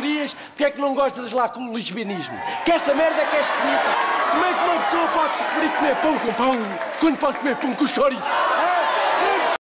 minorias, porque é que não gostas lá com o lesbianismo? Que essa merda que é esquisita. Como é que uma pessoa pode preferir comer pão com pão quando pode comer pão com chouriço?